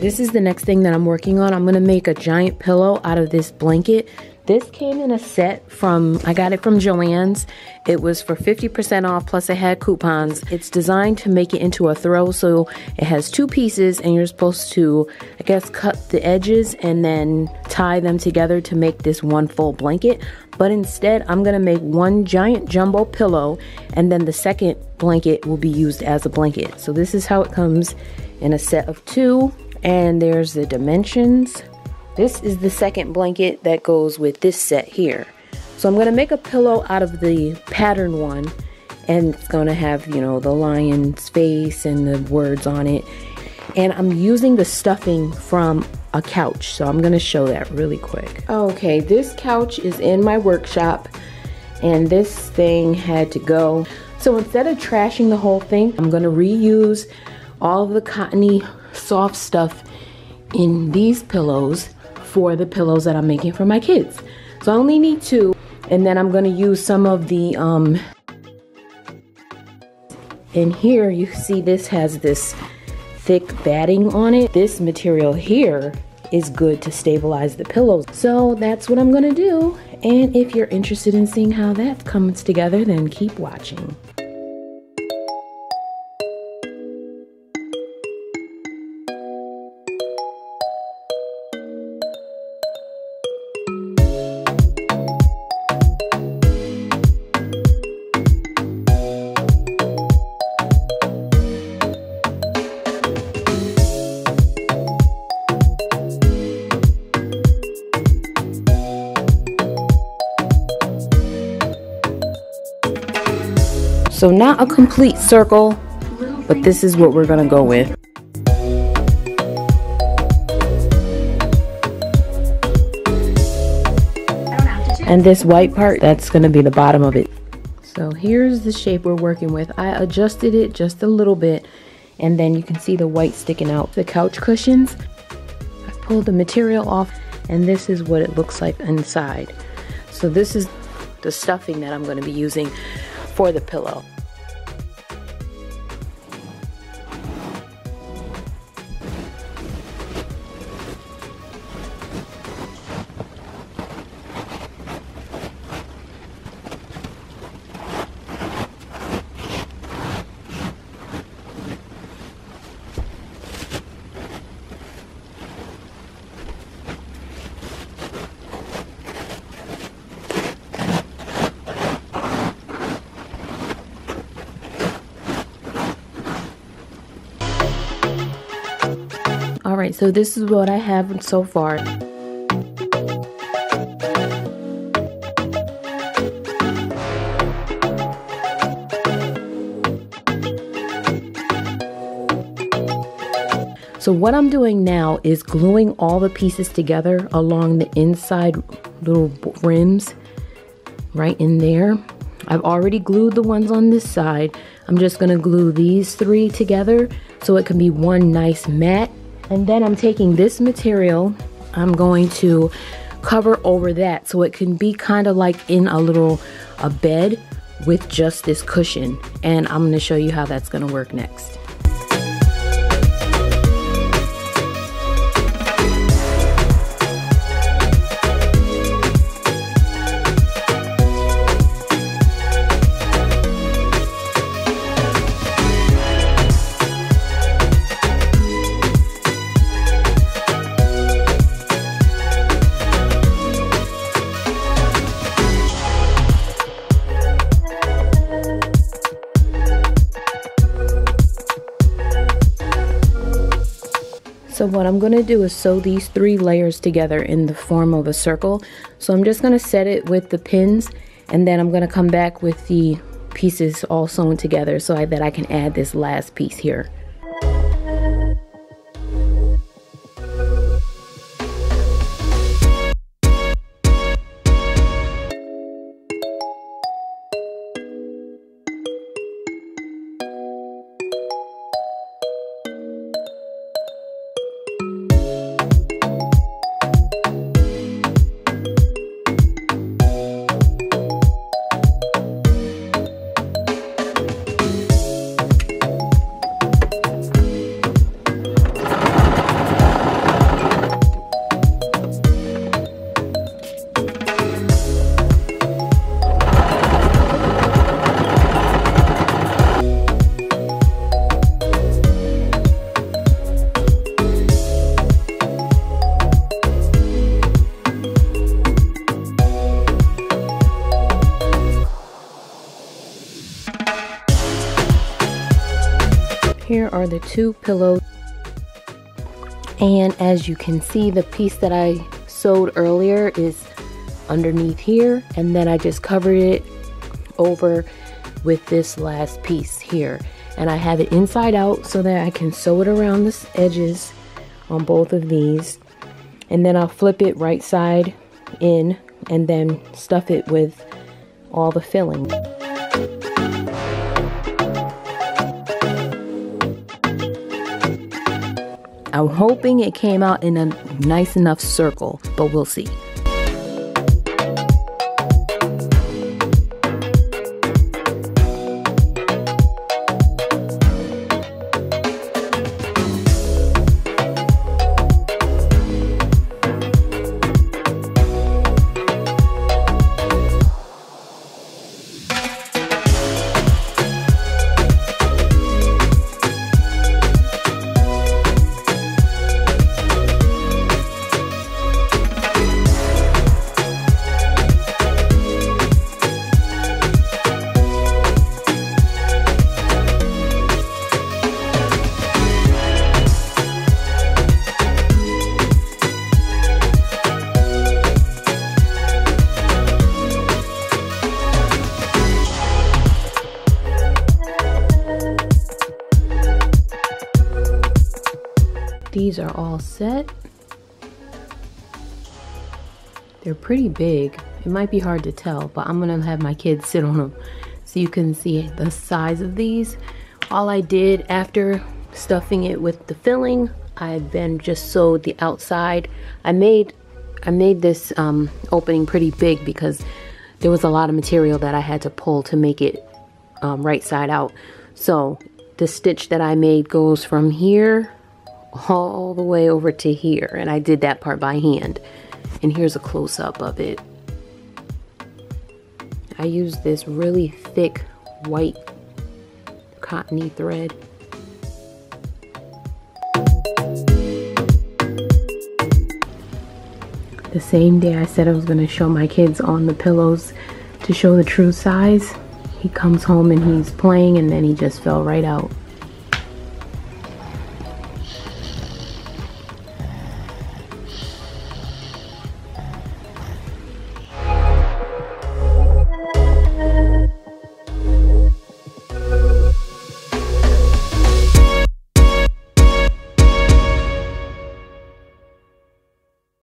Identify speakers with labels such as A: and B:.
A: This is the next thing that I'm working on. I'm gonna make a giant pillow out of this blanket. This came in a set from, I got it from JoAnn's. It was for 50% off, plus it had coupons. It's designed to make it into a throw, so it has two pieces, and you're supposed to, I guess, cut the edges and then tie them together to make this one full blanket. But instead, I'm gonna make one giant jumbo pillow, and then the second blanket will be used as a blanket. So this is how it comes in a set of two, and there's the dimensions. This is the second blanket that goes with this set here. So I'm going to make a pillow out of the pattern one and it's going to have, you know, the lion's face and the words on it. And I'm using the stuffing from a couch. So I'm going to show that really quick. Okay, this couch is in my workshop and this thing had to go. So instead of trashing the whole thing, I'm going to reuse all of the cottony soft stuff in these pillows for the pillows that I'm making for my kids. So I only need two and then I'm gonna use some of the um in here you see this has this thick batting on it. This material here is good to stabilize the pillows. So that's what I'm gonna do. And if you're interested in seeing how that comes together, then keep watching. So not a complete circle, but this is what we're gonna go with. And this white part, that's gonna be the bottom of it. So here's the shape we're working with. I adjusted it just a little bit and then you can see the white sticking out. The couch cushions, I pulled the material off and this is what it looks like inside. So this is the stuffing that I'm gonna be using for the pillow. All right, so this is what I have so far. So what I'm doing now is gluing all the pieces together along the inside little rims right in there. I've already glued the ones on this side. I'm just gonna glue these three together so it can be one nice mat and then I'm taking this material, I'm going to cover over that so it can be kind of like in a little a bed with just this cushion. And I'm going to show you how that's going to work next. So what I'm going to do is sew these three layers together in the form of a circle. So I'm just going to set it with the pins and then I'm going to come back with the pieces all sewn together so that I can add this last piece here. Here are the two pillows. And as you can see, the piece that I sewed earlier is underneath here. And then I just covered it over with this last piece here. And I have it inside out so that I can sew it around the edges on both of these. And then I'll flip it right side in and then stuff it with all the filling. I'm hoping it came out in a nice enough circle, but we'll see. These are all set. They're pretty big. It might be hard to tell, but I'm gonna have my kids sit on them so you can see the size of these. All I did after stuffing it with the filling, I then just sewed the outside. I made I made this um, opening pretty big because there was a lot of material that I had to pull to make it um, right side out. So the stitch that I made goes from here all the way over to here. And I did that part by hand. And here's a close-up of it. I used this really thick white cottony thread. The same day I said I was going to show my kids on the pillows to show the true size, he comes home and he's playing and then he just fell right out.